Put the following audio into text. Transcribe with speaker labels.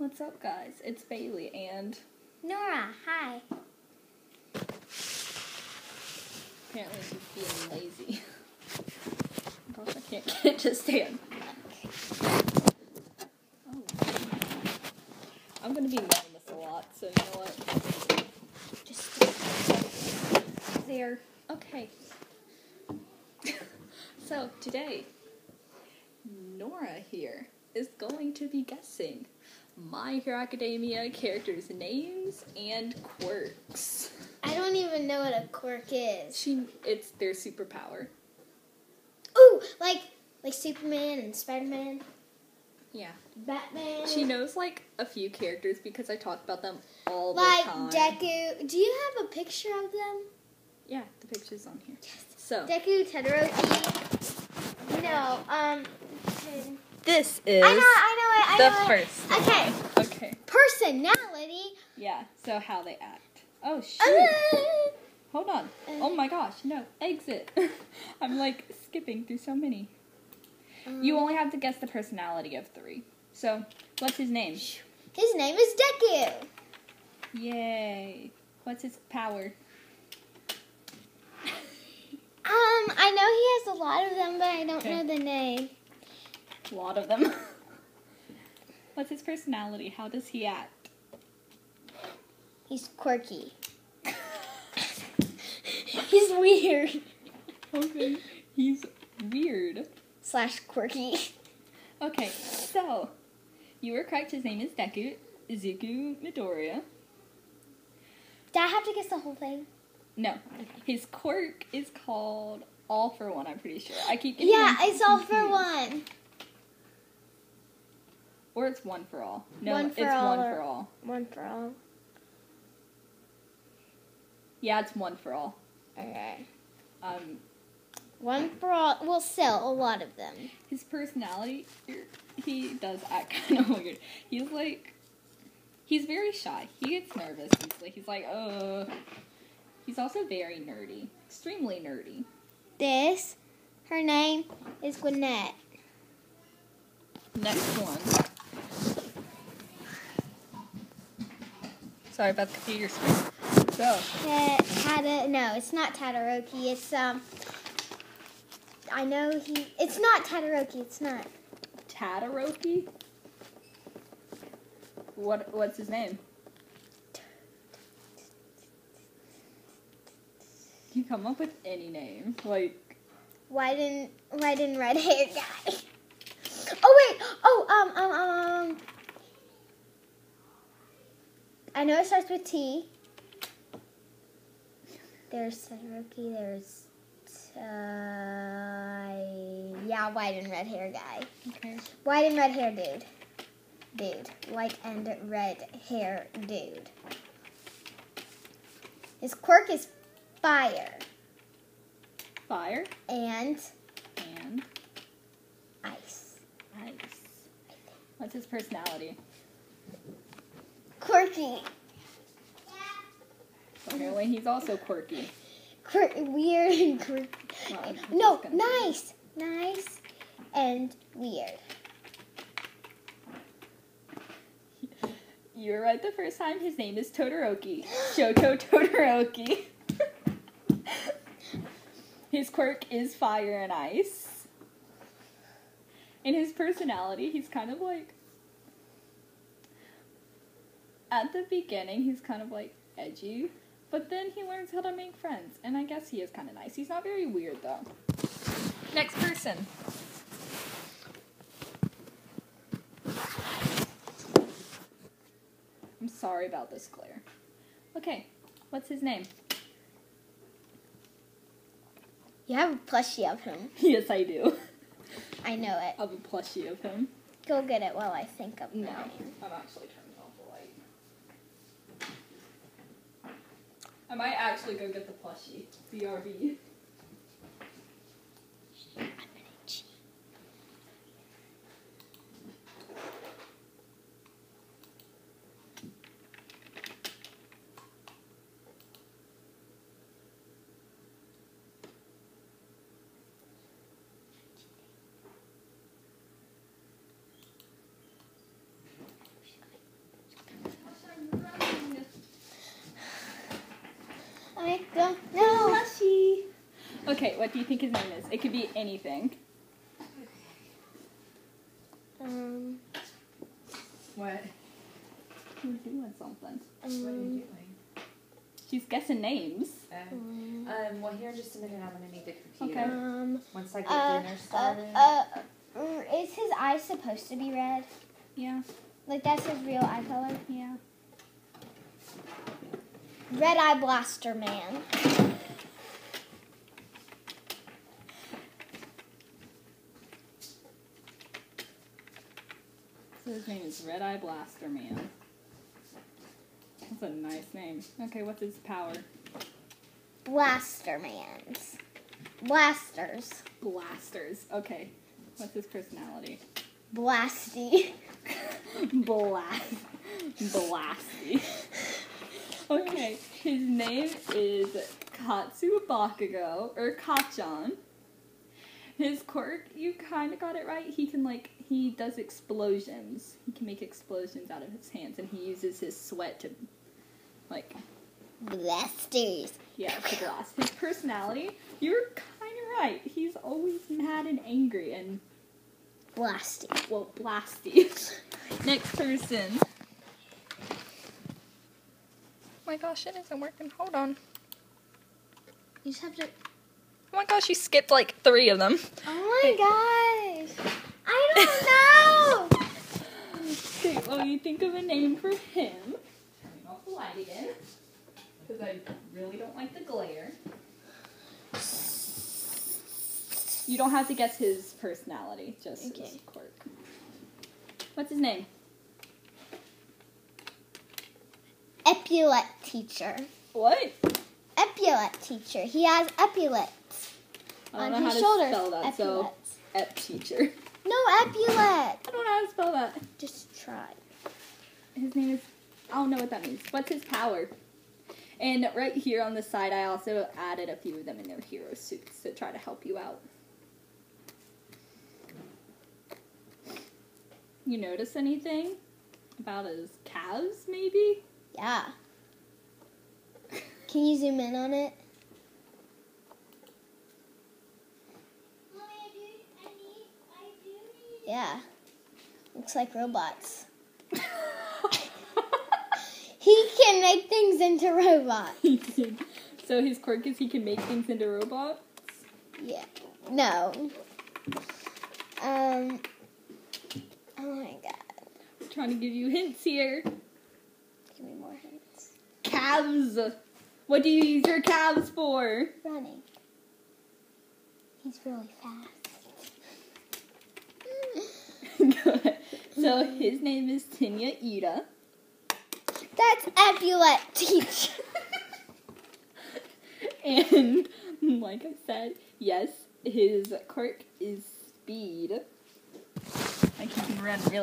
Speaker 1: What's up, guys? It's Bailey, and
Speaker 2: Norah, hi.
Speaker 1: apparently she's being lazy. Gosh, I can't get it to stand. Oh. I'm gonna be moving this a lot, so you know what?
Speaker 2: Just
Speaker 1: There. Okay. so today, Norah here is going to be guessing My Hero Academia characters' names and quirks.
Speaker 2: I don't even know what a quirk is.
Speaker 1: She, it's their superpower.
Speaker 2: Ooh, like like Superman and Spider Man,
Speaker 1: Yeah.
Speaker 2: Batman.
Speaker 1: She knows like a few characters because I talk about them all the time.
Speaker 2: like
Speaker 1: time.
Speaker 2: Deku. Do you have a picture of them?
Speaker 1: Yeah, the picture's on here. Yes. So
Speaker 2: Deku, Todoroki. No, um.
Speaker 1: this is
Speaker 2: I know, I know it. I
Speaker 1: the
Speaker 2: know it.
Speaker 1: first.
Speaker 2: Okay,
Speaker 1: Okay.
Speaker 2: personality.
Speaker 1: Yeah. So how they act. Oh shoot.
Speaker 2: Uh,
Speaker 1: Hold on.
Speaker 2: Uh.
Speaker 1: Oh my gosh. No. Exit. I'm like skipping through so many. You only have to guess the personality of three. So what's his name?
Speaker 2: His name is Deku.
Speaker 1: Yay. What's his power?
Speaker 2: Um, I know he has a lot of them, but I don't
Speaker 1: Okay.
Speaker 2: know the name.
Speaker 1: A lot of them. What's his personality? How does he act?
Speaker 2: He's quirky. He's weird.
Speaker 1: Okay. He's weird.
Speaker 2: Slash quirky.
Speaker 1: Okay, so you were correct. His name is Deku Izuku Midoriya.
Speaker 2: Do I have to guess the whole thing?
Speaker 1: No, his quirk is called All for One. I'm pretty sure. I keep getting
Speaker 2: Yeah,
Speaker 1: them
Speaker 2: it's all for
Speaker 1: confused.
Speaker 2: one.
Speaker 1: Or it's one for all. No,
Speaker 2: One for
Speaker 1: it's
Speaker 2: all
Speaker 1: one for all.
Speaker 2: One for all.
Speaker 1: Yeah, it's one for all.
Speaker 2: Okay.
Speaker 1: Um,
Speaker 2: One for all. We'll sell a lot of them.
Speaker 1: his personality, he does act kind of weird. He's like, he's very shy. He gets nervous easily. He's like, oh. He's also very nerdy, extremely nerdy.
Speaker 2: This, her name is Gwinnett.
Speaker 1: Next one. Sorry about the computer screen. So,
Speaker 2: Ta- Tada, no, it's not Todoroki. It's, um, I know he, it's not Todoroki, it's not.
Speaker 1: Todoroki. What? What's his name? You come up with any name, like
Speaker 2: Why didn't, why didn't red hair guy? Oh, wait, oh, um, um, um, um. I know it starts with T. There's Todoroki, there's, uh, yeah, white and red hair guy.
Speaker 1: okay.
Speaker 2: White and red hair dude. Dude. White and red hair dude. His quirk is fire
Speaker 1: Fire
Speaker 2: and
Speaker 1: and
Speaker 2: ice.
Speaker 1: ice. What's his personality?
Speaker 2: Quirky.
Speaker 1: Apparently, he's also quirky.
Speaker 2: Quirk, weird and quirky.
Speaker 1: Well,
Speaker 2: No, nice. Nice and weird.
Speaker 1: You were right the first time. His name is Todoroki. Shoto Todoroki. his quirk is fire and ice. In his personality, he's kind of like. At the beginning, he's kind of like edgy, but then he learns how to make friends, and I guess he is kind of nice. He's not very weird though. Next person. I'm sorry about this glare. Okay, what's his name?
Speaker 2: You have a plushie of him.
Speaker 1: yes, I do.
Speaker 2: I know it.
Speaker 1: I have a plushie of him.
Speaker 2: Go get it while I think of
Speaker 1: No. I'm actually turning off the light. I might actually go get the plushie. BRB.
Speaker 2: Go. No.
Speaker 1: Blushy. Okay, what do you think his name is? It could be anything.
Speaker 2: Um.
Speaker 3: What?
Speaker 1: He's doing something.
Speaker 3: What are you
Speaker 2: Um.
Speaker 3: doing?
Speaker 1: She's guessing names.
Speaker 3: Um, um, well, here in just a minute, I'm gonna need the computer.
Speaker 1: Okay.
Speaker 2: Um.
Speaker 3: Once I get
Speaker 2: Uh,
Speaker 3: dinner
Speaker 2: uh,
Speaker 3: started.
Speaker 2: uh, uh, is his eye supposed to be red?
Speaker 1: Yeah,
Speaker 2: Like that's his real eye color?
Speaker 1: yeah.
Speaker 2: Red Eye Blaster Man.
Speaker 1: So his name is Red Eye Blaster Man. That's a nice name. Okay, what's his power?
Speaker 2: Blaster Mans. Blasters.
Speaker 1: Blasters. Okay. What's his personality?
Speaker 2: Blasty.
Speaker 1: Blast. Blasty. Okay, his name is Katsu Bakugo, or Kachan. His quirk, you kind of got it right. He can, like, he does explosions. He can make explosions out of his hands, and he uses his sweat to, like,
Speaker 2: Blasters.
Speaker 1: yeah, to blast. His personality, you're kind of right. He's always mad and angry, and
Speaker 2: Blasty.
Speaker 1: well, blasty. Next person. Oh my gosh, it isn't working. Hold on.
Speaker 2: You just have to.
Speaker 1: Oh my gosh, you skipped like three of them.
Speaker 2: Oh my gosh. I don't know.
Speaker 1: Okay, well, you think of a name for him. Turning off the light again. Because I really don't like the glare. You don't have to guess his personality, just his quirk. What's his name?
Speaker 2: Epaulette teacher.
Speaker 1: What?
Speaker 2: Epaulette teacher. He has epaulets
Speaker 1: I
Speaker 2: on
Speaker 1: don't know
Speaker 2: his
Speaker 1: how
Speaker 2: shoulders.
Speaker 1: to spell that, so ep teacher.
Speaker 2: No epaulette.
Speaker 1: I don't know how to spell that.
Speaker 2: Just try.
Speaker 1: His name is. I don't know what that means. What's his power? And right here on the side, I also added a few of them in their hero suits to try to help you out. You notice anything about his calves, maybe?
Speaker 2: Yeah. Can you zoom in on it? Yeah. Looks like robots. He can make things into robots.
Speaker 1: so his quirk is he can make things into robots.
Speaker 2: Yeah. No. Um. Oh my god.
Speaker 1: trying to give you hints here.
Speaker 2: Give me more hints.
Speaker 1: Calves. What do you use your calves for?
Speaker 2: Running. He's really fast.
Speaker 1: So his name is Tenya Iida.
Speaker 2: That's epaulette teacher.
Speaker 1: And like I said, yes, his quirk is speed. Like he can run really